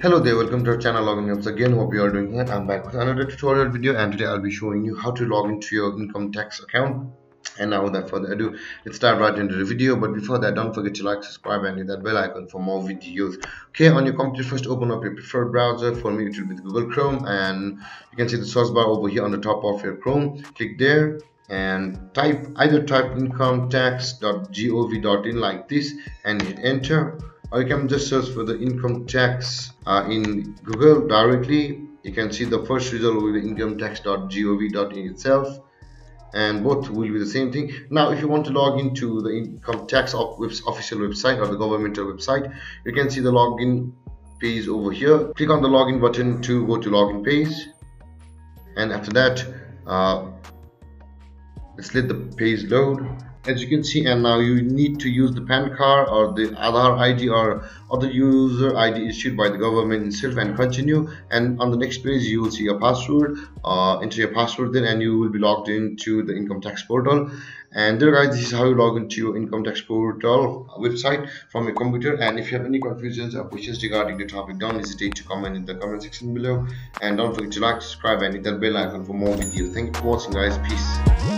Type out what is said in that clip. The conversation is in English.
Hello there, welcome to our channel Login Helps again. Hope you are doing well. I'm back with another tutorial video and today I'll be showing you how to log into your income tax account. And now without further ado, let's start right into the video. But before that, don't forget to like, subscribe and hit that bell icon for more videos. Okay, on your computer, first open up your preferred browser. For me, it will be Google Chrome and you can see the source bar over here on the top of your Chrome. Click there and type either type incometax.gov.in like this and hit enter or you can just search for the income tax uh, in Google directly. You can see the first result will be incometax.gov.in itself and both will be the same thing. Now if you want to log into the income tax official website or the governmental website you can see the login page over here. Click on the login button to go to login page and after that uh, let's let the page load as you can see and now you need to use the PAN card or the Aadhaar ID or other user ID issued by the government itself and continue. And on the next page you will see your password uh, enter your password then and you will be logged into the income tax portal. And there guys this is how you log into your income tax portal website from your computer. And if you have any confusions or questions regarding the topic don't hesitate to comment in the comment section below. And don't forget to like subscribe and hit that bell icon for more videos. Thank you for watching guys. Peace